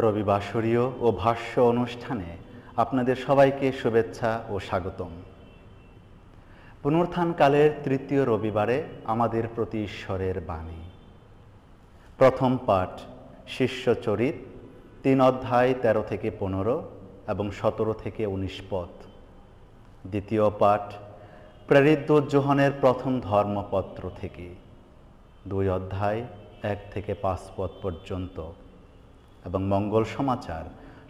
রবিবাসরীয় ও ভাষ্য অনুষ্ঠানে আপনাদের সবাইকে শুভেচ্ছা ও স্বাগতম। পুনরুত্থানকালের তৃতীয় রবিবারে আমাদের প্রতি ঈশ্বরের বাণী। প্রথম পাঠ শিষ্যচরিত তিন অধ্যায় তেরো থেকে পনেরো এবং সতেরো থেকে উনিশ পদ দ্বিতীয় পাঠ, প্রেরিত জোহনের প্রথম ধর্মপত্র থেকে। দুই অধ্যায়, এক থেকে পাঁচ পদ পর্যন্ত। এবং মঙ্গল সমাচার।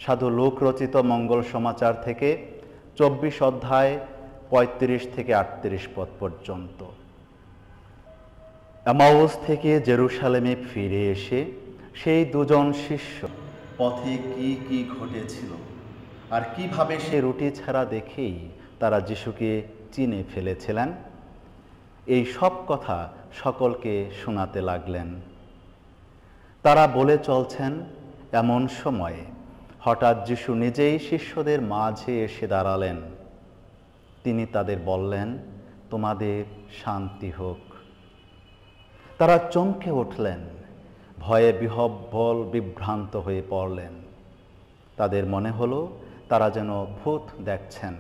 সাধু লোক রচিত মঙ্গল সমাচার থেকে চব্বিশ অধ্যায় পঁয়ত্রিশ থেকে আটত্রিশ পদ পর্যন্ত। অ্যামাউস থেকে জেরুসালেমে ফিরে এসে সেই দুজন শিষ্য পথে কি কি ঘটেছিল আর কীভাবে সে রুটি ছাড়া দেখেই তারা যিশুকে চিনে ফেলেছিলেন, এই সব কথা সকলকে শোনাতে লাগলেন। তারা বলে চলছেন এমন সময়ে হঠাৎ যিশু নিজেই শিষ্যদের মাঝে এসে দাঁড়ালেন। তিনি তাদের বললেন, তোমাদের শান্তি হোক। তারা চমকে উঠলেন, ভয়ে বিহব্বল বিভ্রান্ত হয়ে পড়লেন। তাদের মনে হলো তারা যেন ভূত দেখছেন।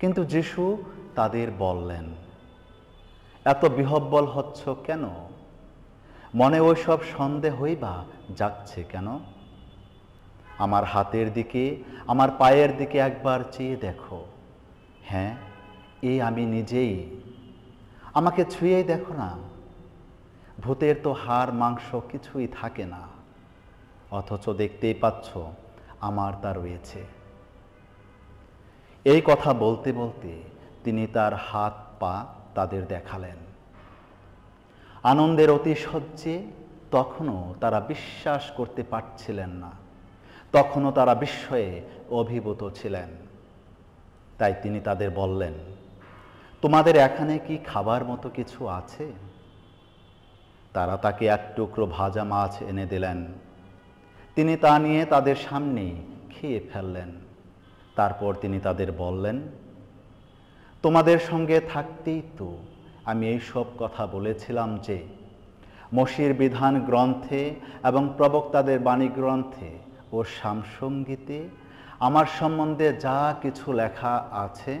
কিন্তু যিশু তাদের বললেন, এত বিহব্বল হচ্ছ কেন? মনে ওইসব সন্দেহই বা যাচ্ছে কেন? আমার হাতের দিকে, আমার পায়ের দিকে একবার চেয়ে দেখো। হ্যাঁ এ আমি নিজেই। আমাকে ছুঁয়েই দেখো না। ভূতের তো হাড়, মাংস কিছুই থাকে না। অথচ দেখতেই পাচ্ছ, আমার তা রয়েছে। এই কথা বলতে বলতে তিনি তার হাত পা তাদের দেখালেন। আনন্দের অতিশয্যে তখনও তারা বিশ্বাস করতে পারছিলেন না। তখনও তারা বিস্ময়ে অভিভূত ছিলেন। তাই তিনি তাদের বললেন, তোমাদের এখানে কি খাবার মতো কিছু আছে? তারা তাকে এক টুকরো ভাজা মাছ এনে দিলেন। তিনি তা নিয়ে তাদের সামনেই খেয়ে ফেললেন। তারপর তিনি তাদের বললেন, তোমাদের সঙ্গে থাকতেই তো আমি এই সব কথা বলেছিলাম যে, মসির বিধান গ্রন্থে এবং প্রবক্তাদের বাণী গ্রন্থে ও সামসঙ্গীতে আমার সম্বন্ধে যা কিছু লেখা আছে,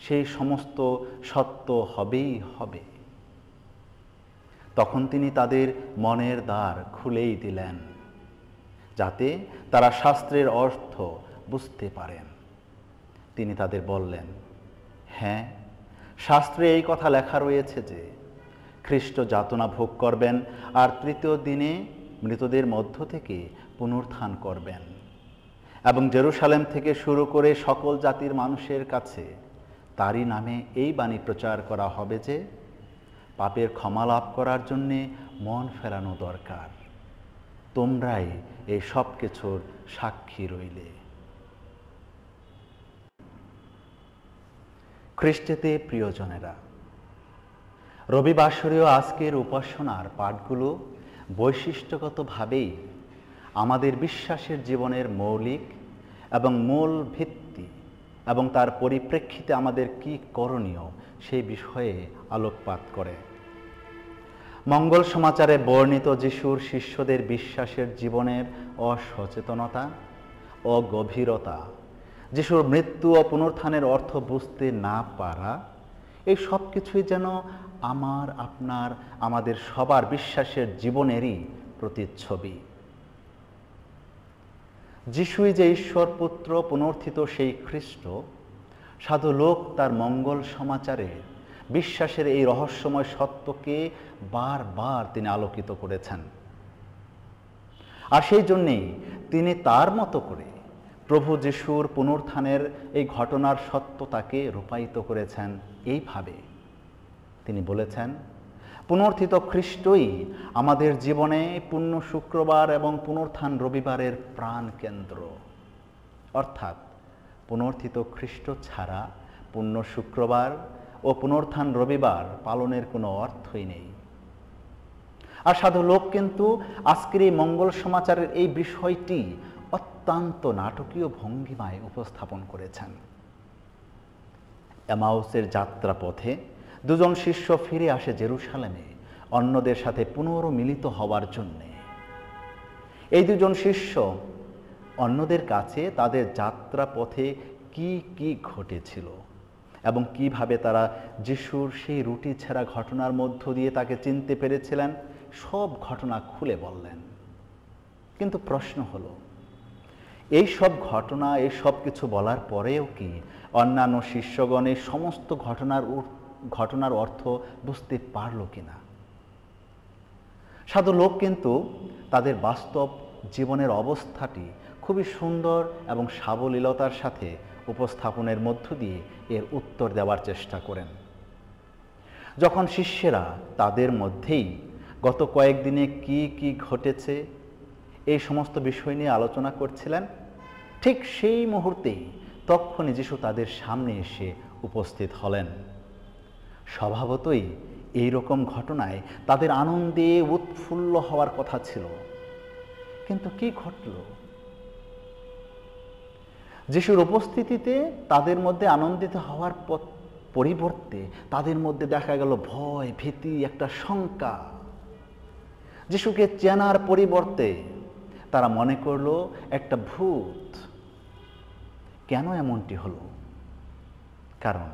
সেই সমস্ত সত্য হবেই হবে। তখন তিনি তাদের মনের দ্বার খুলেই দিলেন, যাতে তারা শাস্ত্রের অর্থ বুঝতে পারেন। তিনি তাদের বললেন হ্যাঁ শাস্ত্রে এই কথা লেখা রয়েছে যে, খ্রিস্ট যাতনা ভোগ করবেন আর তৃতীয় দিনে মৃতদের মধ্য থেকে পুনরুত্থান করবেন। এবং জেরুসালেম থেকে শুরু করে সকল জাতির মানুষের কাছে তারই নামে এই বাণী প্রচার করা হবে যে, পাপের ক্ষমা লাভ করার জন্যে মন ফেরানো দরকার। তোমরাই এই সব কিছুর সাক্ষী রইলে। খ্রিস্টেতে প্রিয়জনেরা। রবিবাসরীয় আজকের উপাসনার পাঠগুলো বৈশিষ্ট্যগতভাবেই আমাদের বিশ্বাসের জীবনের মৌলিক এবং মূল ভিত্তি এবং তার পরিপ্রেক্ষিতে আমাদের কি করণীয় সেই বিষয়ে আলোকপাত করে। মঙ্গল সমাচারে বর্ণিত যিশুর শিষ্যদের বিশ্বাসের জীবনের অসচেতনতা ও গভীরতা যিশুর মৃত্যু ও পুনরুত্থানের অর্থ বুঝতে না পারা, এই সব কিছুই যেন আমার, আপনার, আমাদের সবার বিশ্বাসের জীবনেরই প্রতিচ্ছবি। যিশুই যে ঈশ্বর পুত্র পুনর্থিত সেই খ্রিস্ট, সাধু লোক তার মঙ্গল সমাচারে, বিশ্বাসের এই রহস্যময় সত্যকে বারবার তিনি আলোকিত করেছেন। আর সেই জন্যেই তিনি তার মতো করে প্রভু যিশুর পুনরুত্থানের এই ঘটনার সত্যতাকে রূপায়িত করেছেন এইভাবে। তিনি বলেছেন, পুনর্থিত খ্রিস্টই আমাদের জীবনে পূর্ণ শুক্রবার এবং পুনর্থান রবিবারের প্রাণ কেন্দ্র। অর্থাৎ পুনর্থিত খ্রিস্ট ছাড়া পূর্ণ শুক্রবার ও পুনর্থান রবিবার পালনের কোনো অর্থই নেই। আর সাধু লোক কিন্তু আজকের এই মঙ্গল সমাচারের এই বিষয়টি অত্যন্ত নাটকীয় ভঙ্গিমায় উপস্থাপন করেছেন। অ্যামাউসের যাত্রা পথে দুজন শিষ্য ফিরে আসে জেরুসালেমে, অন্যদের সাথে পুনর্মিলিত হওয়ার জন্যে। এই দুজন শিষ্য অন্যদের কাছে তাদের যাত্রা পথে কি কি ঘটেছিল এবং কীভাবে তারা যিশুর সেই রুটি ছেঁড়া ঘটনার মধ্য দিয়ে তাকে চিনতে পেরেছিলেন, সব ঘটনা খুলে বললেন। কিন্তু প্রশ্ন হলো এই সব ঘটনা, এই সব কিছু বলার পরেও কি অন্যান্য শিষ্যগণ এই সমস্ত ঘটনার ঘটনার অর্থ বুঝতে পারল কিনা? সাধু লোক কিন্তু তাদের বাস্তব জীবনের অবস্থাটি খুবই সুন্দর এবং সাবলীলতার সাথে উপস্থাপনের মধ্য দিয়ে এর উত্তর দেওয়ার চেষ্টা করেন। যখন শিষ্যেরা তাদের মধ্যেই গত কয়েকদিনে কি কি ঘটেছে এই সমস্ত বিষয় নিয়ে আলোচনা করছিলেন। ঠিক সেই মুহূর্তেই তখনই যিশু তাদের সামনে এসে উপস্থিত হলেন। স্বভাবতই এই রকম ঘটনায় তাদের আনন্দে উৎফুল্ল হওয়ার কথা ছিল। কিন্তু কি ঘটল? যিশুর উপস্থিতিতে তাদের মধ্যে আনন্দিত হওয়ার পরিবর্তে তাদের মধ্যে দেখা গেল ভয়, ভীতি, একটা শঙ্কা। যিশুকে চেনার পরিবর্তে তারা মনে করল, একটা ভূত। কেন এমনটি হলো? কারণ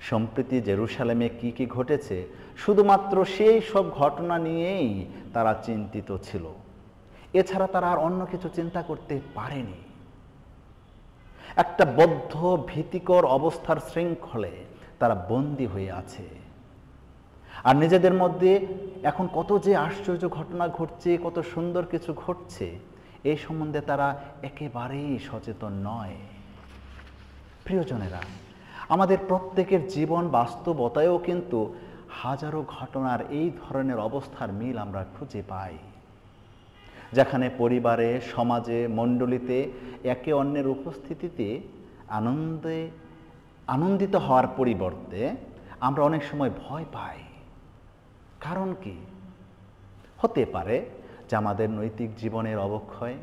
সম্প্রতি জেরুসালেমে কি কি ঘটেছে, শুধুমাত্র সেই সব ঘটনা নিয়েই তারা চিন্তিত ছিল। এছাড়া তারা আর অন্য কিছু চিন্তা করতে পারেনি। একটা বদ্ধ ভীতিকর অবস্থার শৃঙ্খলে তারা বন্দী হয়ে আছে। আর নিজেদের মধ্যে এখন কত যে আশ্চর্য ঘটনা ঘটছে, কত সুন্দর কিছু ঘটছে এই সম্বন্ধে তারা একেবারেই সচেতন নয়। প্রিয়জনেরা, আমাদের প্রত্যেকের জীবন বাস্তবতায়ও কিন্তু হাজারো ঘটনার এই ধরনের অবস্থার মিল আমরা খুঁজে পাই, যেখানে পরিবারে, সমাজে, মণ্ডলীতে একে অন্যের উপস্থিতিতে আনন্দে, আনন্দিত হওয়ার পরিবর্তে আমরা অনেক সময় ভয় পাই। কারণ কি? হতে পারে যে আমাদের নৈতিক জীবনের অবক্ষয়,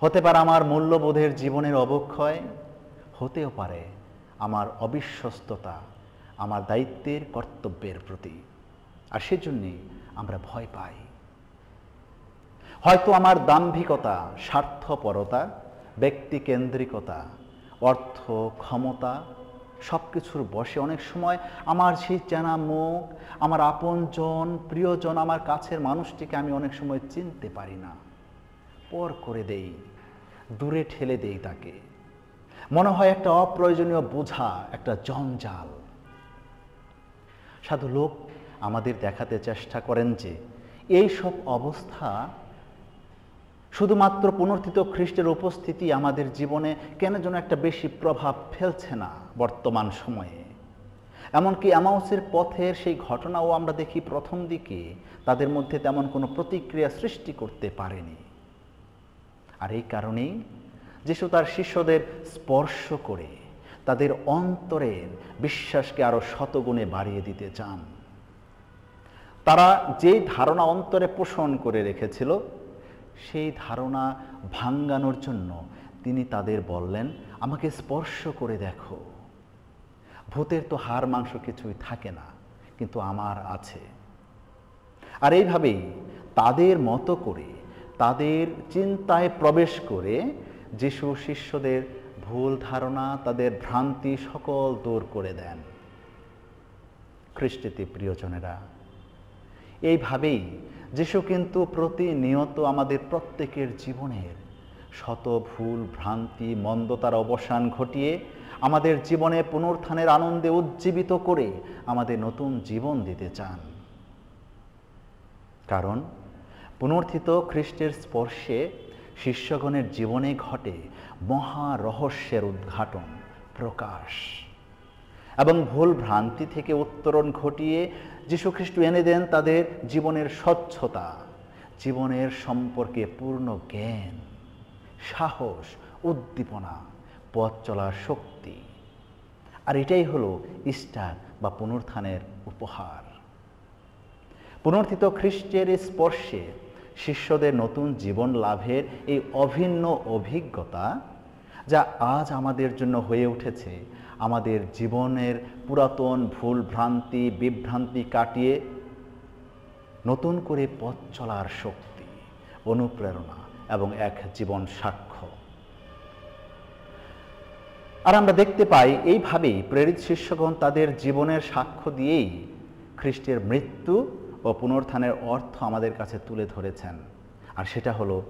হতে পারে আমার মূল্যবোধের জীবনের অবক্ষয়, হতেও পারে আমার অবিশ্বস্ততা, আমার দায়িত্বের কর্তব্যের প্রতি। আর সেজন্যেই আমরা ভয় পাই। হয়তো আমার দাম্ভিকতা, স্বার্থপরতা, ব্যক্তিকেন্দ্রিকতা অর্থ ক্ষমতা সব কিছুর বসে। অনেক সময় আমার সেই চেনা মুখ, আমার আপনজন প্রিয়জন আমার কাছের মানুষটিকে আমি অনেক সময় চিনতে পারি না। পর করে দেই, দূরে ঠেলে দেই তাকে। মনে হয় একটা অপ্রয়োজনীয় বোঝা, একটা জঞ্জাল। সাধু লোক আমাদের দেখাতে চেষ্টা করেন যে, এই সব অবস্থা শুধুমাত্র পুনর্থিত খ্রিস্টের উপস্থিতি আমাদের জীবনে কেন যেন একটা বেশি প্রভাব ফেলছে না বর্তমান সময়ে? এমনকি অ্যামাউসের পথের সেই ঘটনাও আমরা দেখি প্রথম দিকে, তাদের মধ্যে তেমন কোনো প্রতিক্রিয়া সৃষ্টি করতে পারেনি। আর এই কারণেই যিশু তার শিষ্যদের স্পর্শ করে তাদের অন্তরের বিশ্বাসকে আরও শতগুণে বাড়িয়ে দিতে চান। তারা যেই ধারণা অন্তরে পোষণ করে রেখেছিল সেই ধারণা ভাঙ্গানোর জন্য তিনি তাদের বললেন, আমাকে স্পর্শ করে দেখো। ভূতের তো হাড় মাংস কিছুই থাকে না, কিন্তু আমার আছে। আর এইভাবেই তাদের মতো করে, তাদের চিন্তায় প্রবেশ করে যিশু শিষ্যদের ভুল ধারণা, তাদের ভ্রান্তি সকল দূর করে দেন। খ্রিস্টিতে প্রিয়জনেরা, এইভাবেই যিশু কিন্তু প্রতিনিয়ত আমাদের প্রত্যেকের জীবনের শত ভুল, ভ্রান্তি, মন্দতার অবসান ঘটিয়ে আমাদের জীবনে পুনরুত্থানের আনন্দে উজ্জীবিত করে আমাদের নতুন জীবন দিতে চান। কারণ পুনর্থিত খ্রিস্টের স্পর্শে শিষ্যগণের জীবনে ঘটে মহা রহস্যের উদ্ঘাটন, প্রকাশ। এবং ভুল ভ্রান্তি থেকে উত্তরণ ঘটিয়ে যীশুখ্রিস্ট এনে দেন তাদের জীবনের স্বচ্ছতা, জীবনের সম্পর্কে পূর্ণ জ্ঞান, সাহস, উদ্দীপনা, পথ চলার শক্তি। আর এটাই হলো ইস্টার বা পুনর্থানের উপহার। পুনর্থিত খ্রিস্টের স্পর্শে শিষ্যদের নতুন জীবন লাভের এই অভিন্ন অভিজ্ঞতা, যা আজ আমাদের জন্য হয়ে উঠেছে আমাদের জীবনের পুরাতন ভুল ভ্রান্তি, বিভ্রান্তি কাটিয়ে নতুন করে পথ চলার শক্তি, অনুপ্রেরণা এবং এক জীবন সাক্ষ্য। আর আমরা দেখতে পাই, এইভাবেই প্রেরিত শিষ্যগণ তাদের জীবনের সাক্ষ্য দিয়েই খ্রিস্টের মৃত্যু ও পুনর্থানের অর্থ আমাদের কাছে তুলে ধরেছেন। আর সেটা হলো,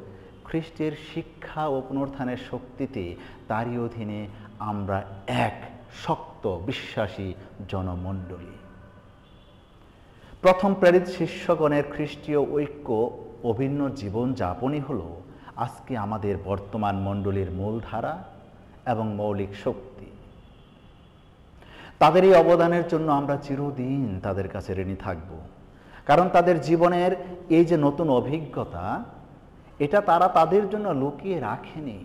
খ্রিস্টের শিক্ষা ও পুনর্থানের শক্তিতে তারই অধীনে আমরা এক বিশ্বাসী জনমণ্ডলী। প্রথম প্রেরিত শিষ্যগণের খ্রিস্টীয় ঐক্য অভিন্ন জীবন যাপনই হল আজকে আমাদের বর্তমান মণ্ডলীর মূলধারা এবং মৌলিক শক্তি। তাদের এই অবদানের জন্য আমরা চিরদিন তাদের কাছে ঋণী থাকব। কারণ তাদের জীবনের এই যে নতুন অভিজ্ঞতা, এটা তারা তাদের জন্য লুকিয়ে রাখেনি।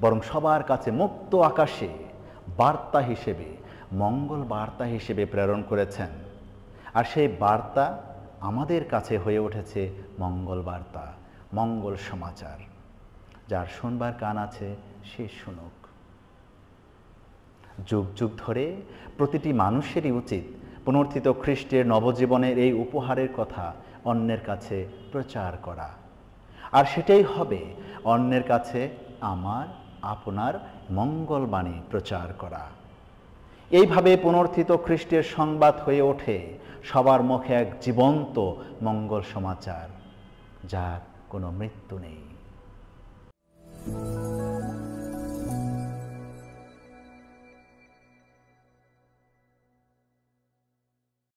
বরং সবার কাছে মুক্ত আকাশে বার্তা হিসেবে, মঙ্গল বার্তা হিসেবে প্রেরণ করেছেন। আর সেই বার্তা আমাদের কাছে হয়ে উঠেছে মঙ্গল বার্তা, মঙ্গল সমাচার। যার শুনবার কান আছে, সে শুনুক। যুগ যুগ ধরে প্রতিটি মানুষেরই উচিত পুনর্থিত খ্রিস্টের নবজীবনের এই উপহারের কথা অন্যের কাছে প্রচার করা। আর সেটাই হবে অন্যের কাছে আমার আপনার মঙ্গলবাণী প্রচার করা। এইভাবে পুনর্থিত খ্রিস্টের সংবাদ হয়ে ওঠে সবার মুখে এক জীবন্ত মঙ্গল সমাচার, যার কোনো মৃত্যু নেই।